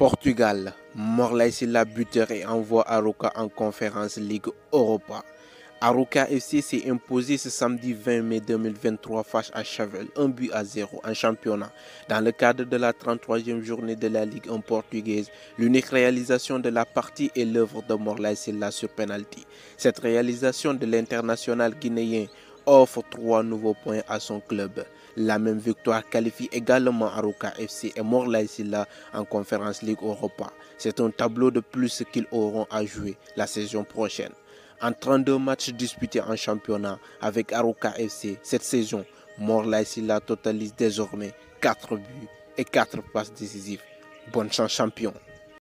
Portugal, Morlaï Silla buteur et envoie Aruka en conférence Ligue Europa. Aruka FC s'est imposé ce samedi 20 mai 2023 face à Chavel, un but à zéro en championnat. Dans le cadre de la 33e journée de la Ligue 1 portugaise, l'unique réalisation de la partie est l'œuvre de Morlaï sur penalty. Cette réalisation de l'international guinéen offre trois nouveaux points à son club. La même victoire qualifie également Aruka FC et Morlaï Silla en conférence Ligue Europa. C'est un tableau de plus qu'ils auront à jouer la saison prochaine. En 32 matchs disputés en championnat avec Aruka FC cette saison, Morlaï Silla totalise désormais 4 buts et 4 passes décisives. Bonne chance champion